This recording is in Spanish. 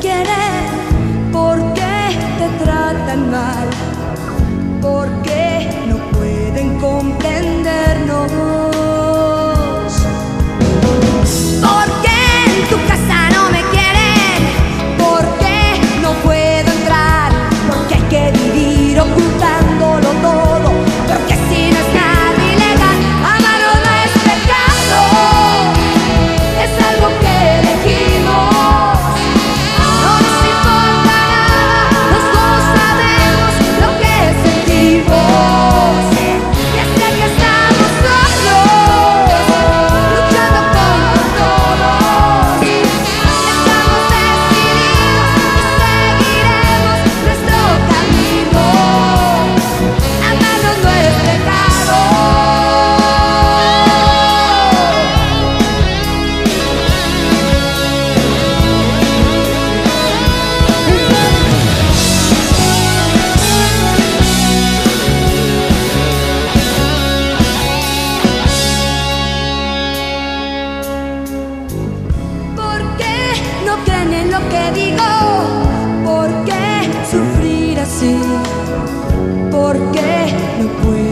quieres, por qué te tratan mal, por qué que digo, ¿por qué sufrir así? ¿Por qué no puedo?